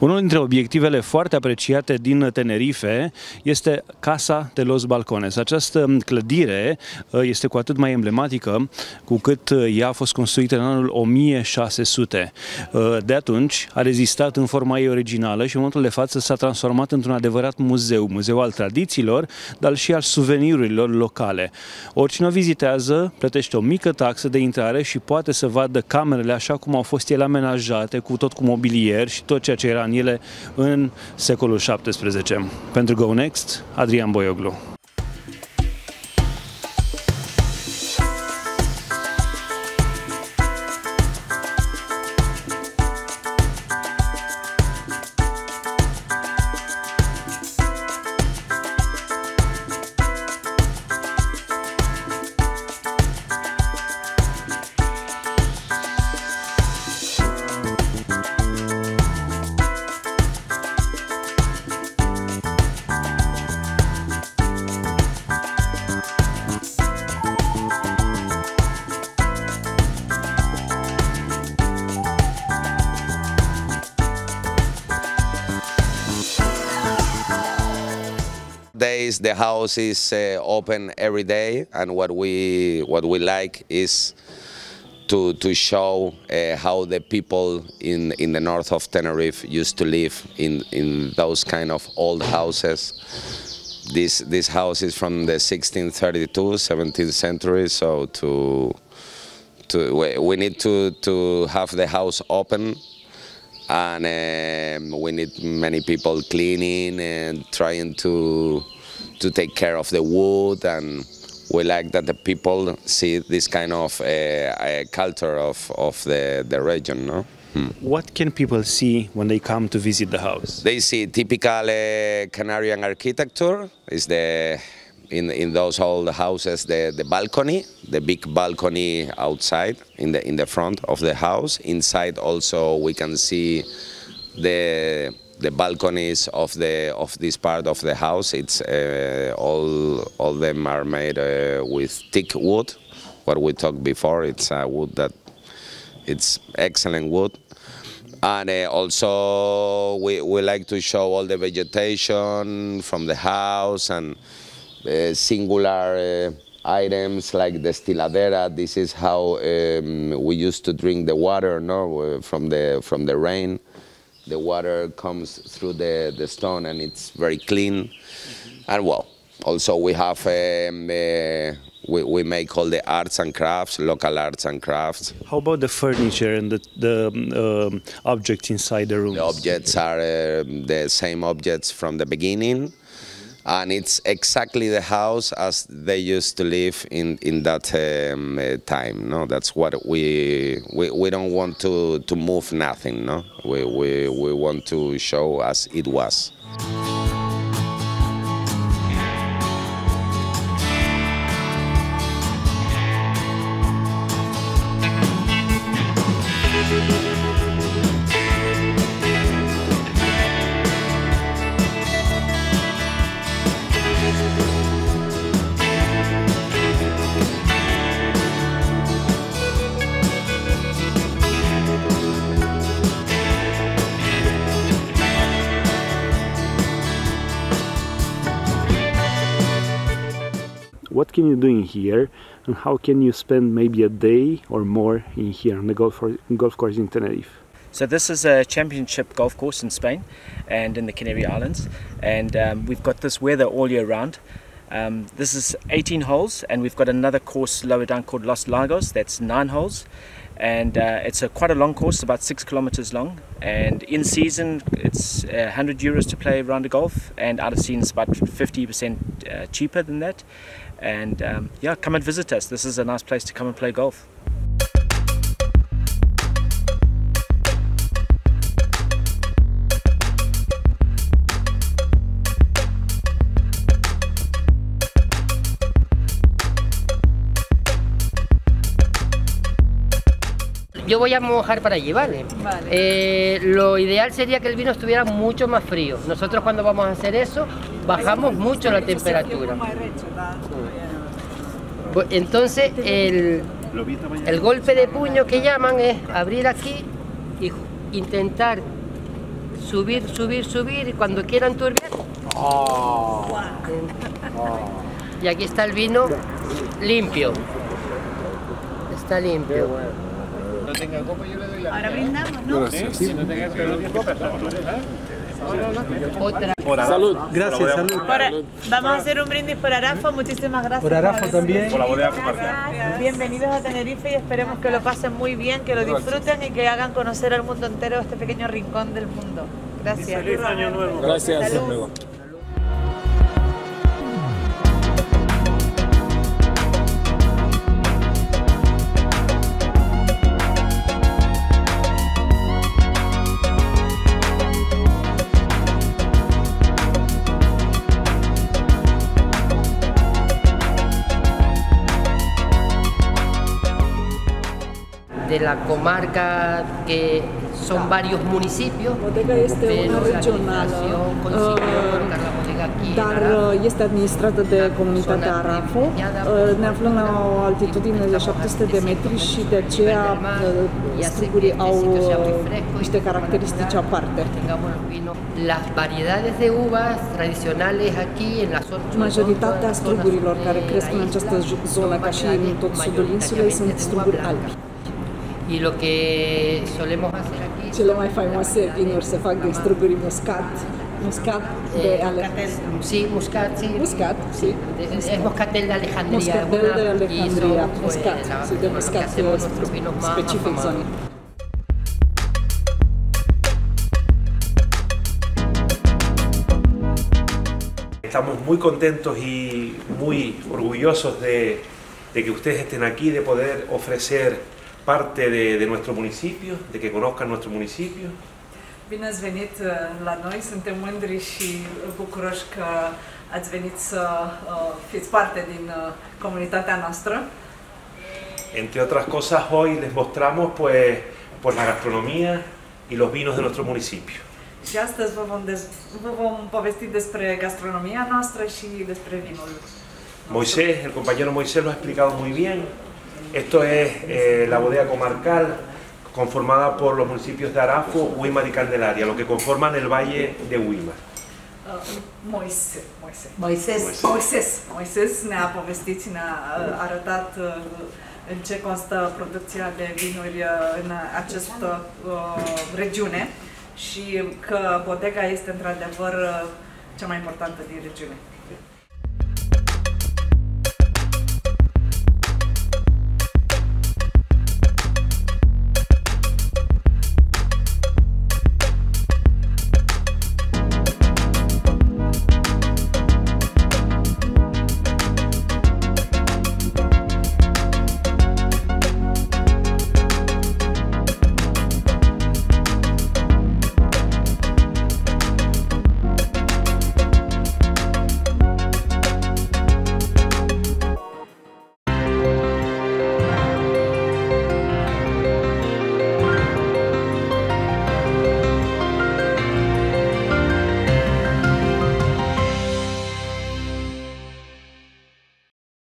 Unul dintre obiectivele foarte apreciate din Tenerife este Casa de los Balcones. Această clădire uh, este cu atât mai emblematică cu cât uh, ea a fost construită în anul 1600. Uh, de atunci a rezistat în forma ei originală și în momentul de față s-a transformat într-un adevărat muzeu, muzeu al tradițiilor, dar și al suvenirurilor locale. Oricine o vizitează plătește o mică taxă de intrare și poate să vadă camerele așa cum au fost ele amenajate, cu tot cu mobilier și tot ceea ce era companiile în secolul 17. Pentru GoNext, Adrian Boioglu. Days the house is uh, open every day, and what we what we like is to to show uh, how the people in in the north of Tenerife used to live in in those kind of old houses. This this house is from the 1632, 17th century, so to to we, need to to have the house open and um, we need many people cleaning and trying to to take care of the wood and we like that the people see this kind of uh, uh, culture of, of the, the region no? Hmm. What can people see when they come to visit the house? They see typical uh, Canarian architecture. Is the in in those old houses the, the balcony, the big balcony outside in the in the front of the house. Inside also we can see the the balconies of the of this part of the house. It's uh, all all them are made uh, with thick wood. What we talked before, it's a wood that it's excellent wood. And uh, also we, we like to show all the vegetation from the house and singular uh, items like the stiladera. This is how um, we used to drink the water, no, from the from the rain the water comes through the, the stone and it's very clean. Mm -hmm. And well, also we have, um, uh, we, we make all the arts and crafts, local arts and crafts. How about the furniture and the, the um, objects inside the rooms? The objects are uh, the same objects from the beginning and it's exactly the house as they used to live in in that um, uh, time no? That's what we we, we don't want to to move nothing no? We, we we want to show as it was what can you do in here and how can you spend maybe a day or more in here on the golf, golf course in Tenerife? So this is a championship golf course in Spain and in the Canary Islands and um, we've got this weather all year round. Um, this is 18 holes and we've got another course lower down called Los Lagos that's 9 holes and uh, it's a quite a long course about 6 kilometers long and in season it's 100 euros to play round of golf and out of season it's about 50% uh, cheaper than that and um, yeah come and visit us this is a nice place to come and play golf yo voy a mojar para llevarle. Vale. Eh, lo ideal sería que el vino estuviera mucho más frío. Nosotros cuando vamos a hacer eso, bajamos mucho la temperatura. Entonces, el, el golpe de puño que llaman es abrir aquí y intentar subir, subir, subir y cuando quieran turbiar. Y aquí está el vino limpio. Está limpio. Ahora brindamos, ¿no? Otra. Salud. Gracias, salud. Por- vamos a hacer un brindis por Arafo. Muchísimas gracias. Por Arafo también. Bienvenidos a Tenerife y esperemos que lo pasen muy bien, que lo disfruten y que hagan conocer al mundo entero este pequeño rincón del mundo. Gracias. Gracias. Salud. La comarca que son varios municipios. Bodega este una bodega aquí en dar este administrată de comunitatea Arafo. Ne aflăm la o altitudine de 700 de metri și de aceea strigurii au niște caracteristici aparte. Las variedades de uvas tradicionales aquí en la zona. Majoritatea strugurilor care cresc în această zonă, ca și în tot sudul insulei, sunt struguri albi. Y lo que solemos hacer aquí Cele mai faimoase vinuri se fac din struguri muscat, muscat de eh, ale... sí, muscat, sí. Muscat, sí. De- Es moscatel de Alejandría. Muscatel una- de son, Alejandría, pues, muscat, la- sí, de lo que muscat hacemos nuestros vinos más. Estamos muy contentos y muy orgullosos de, de que ustedes estén aquí, de poder ofrecer parte de, de nuestro municipio, de que conozcan nuestro municipio. Bine ați venit uh, la noi, suntem mândri și bucuroși că ați venit să uh, fiți parte din uh, comunitatea noastră. Entre otras cosas, hoy les mostramos pues, pues la gastronomía y los vinos de nuestro municipio. Și astăzi vă vom, dez- vă vom povesti despre gastronomia noastră și despre vinul. Moisés, el compañero Moisés lo ha explicado muy bien. Esto es eh, la bodega comarcal conformada por los municipios de Arafo, Huimar y Candelaria, lo que conforman el valle de Huimar. Uh, Moise, Moise. Moisés. Moises. Moises ne-a povestit și ne-a arătat uh, în ce constă producția de vinuri în această uh, regiune și că bodega este într-adevăr cea mai importantă din regiune.